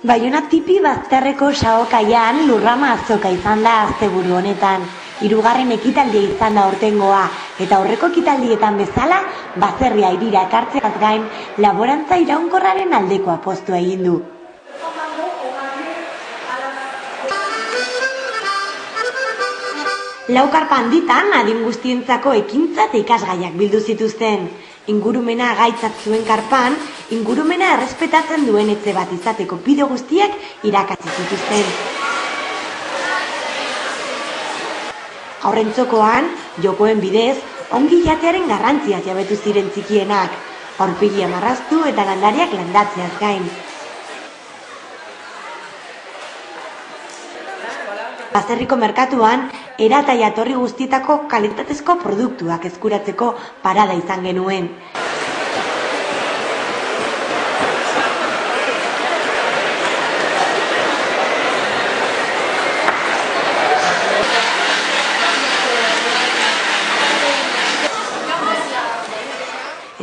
Baiona tipi bazterreko saokaian lurrama azoka izan da azteburu honetan. Hirugarren ekitaldia izan da ortengoa, eta aurreko ekitaldietan bezala, bazerria irira ekartzeaz gain, laborantza iraunkorraren aldeko apostu egin du. Laukar panditan adin guztientzako ekintza eta ikasgaiak bildu zituzten. Ingurumena gaitzat zuen karpan, ingurumena errespetatzen duen etxe bat izateko bide guztiak irakatzi zituzten. Aurrentzokoan, jokoen bidez, ongi jatearen garrantzia jabetu ziren txikienak, aurpigia marraztu eta landariak landatzeaz gain. Bazerriko merkatuan, era eta jatorri guztietako kalitatezko produktuak eskuratzeko parada izan genuen.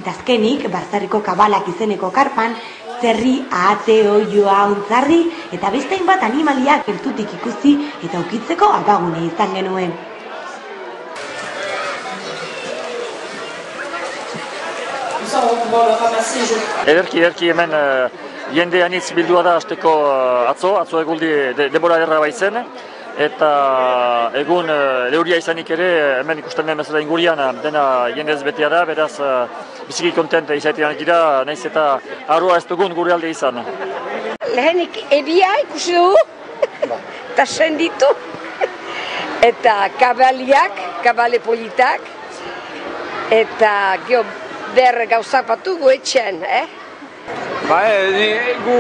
Eta azkenik, Barzarriko kabalak izeneko karpan, zerri, ahate, oioa, ontzarri, eta beste bat animaliak gertutik ikusi eta ukitzeko abagune izan genuen. Ederki, ederki hemen uh, jende anitz bildua da azteko uh, atzo, atzo eguldi de, demora erra baitzen, eta egun uh, leuria izanik ere hemen ikusten den bezala ingurian dena jendez betea da, beraz uh, biziki kontent izaitean gira, nahiz eta arroa ez dugun gure alde izan. Lehenik ebia ikusi dugu, eta senditu, eta kabaliak, kabale politak, eta gio ber gauzak batu goetxean, eh? Ba, e, gu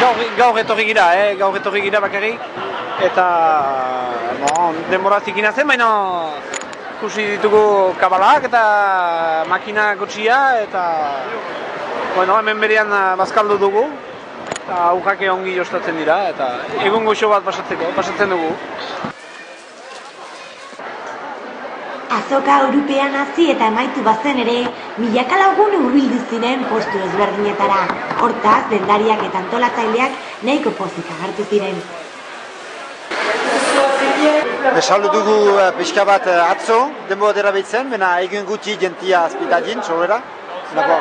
gaur, gaur etorri gira, eh? gaur etorri gira bakarrik, eta bon, denborazik inazen, baina ikusi ditugu kabalak eta makina gotxia, eta bueno, hemen berean bazkaldu dugu, eta aukake ongi jostatzen dira, eta egun goxo bat pasatzeko, pasatzen dugu. Azoka European hasi eta emaitu bazen ere, milaka lagun urbildu ziren postu ezberdinetara. Hortaz, dendariak eta antolatzaileak nahiko pozik agertu ziren. Besaldu dugu pixka bat atzo, denbo dira behitzen, bena egin gutxi jentia azpitadin, sobera. Nako,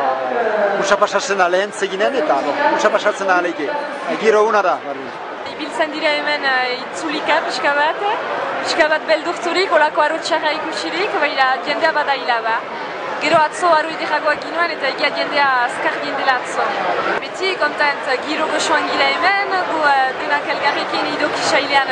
usa pasatzen lehen zeginen eta usa pasatzen da leike. Giro una da, barri. Ibiltzen dira hemen itzulika pixka bat, pixka bat beldurturik, olako arrotxarra ikusirik, baina jendea badaila ba. Gero atzo arroi diragoak ginoen eta egia jendea azkar jendela atzo. Beti kontent giro goxoan gila hemen, gu denak elgarrekin idoki sailean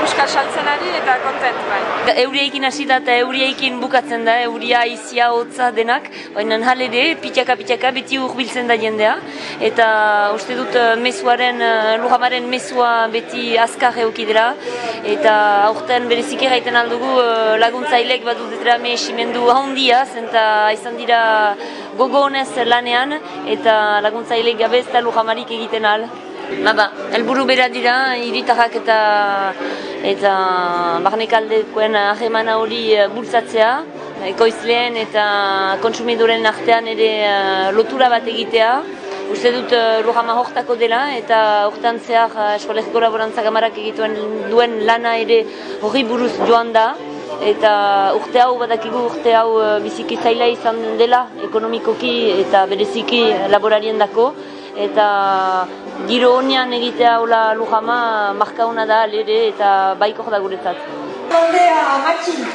muska saltzen ari eta kontent bai. Euriekin hasi da eta euriekin bukatzen da, euria izia hotza denak, baina halede, pitaka beti urbiltzen da jendea. Eta uste dut mesuaren, lujamaren mesua beti azkar eukidera. Eta aurten berezik erraiten aldugu laguntzailek bat dutera mehesimendu handia, zenta izan dira gogo lanean eta laguntzaile gabe ez da lujamarik egiten al. Ba, ba, elburu bera dira, iritarrak eta eta barnekaldekoen ahemana hori bultzatzea, ekoizleen eta kontsumiduren artean ere lotura bat egitea. Uste dut lujama hortako dela eta hortan zehar eskolezko laborantza gamarak egituen duen lana ere hori buruz joan da eta urte hau badakigu urte hau biziki zaila izan dela ekonomikoki eta bereziki laborarien dako eta giro honean egitea hola lujama marka hona da lere eta baiko da guretzat. Ondea, matxin!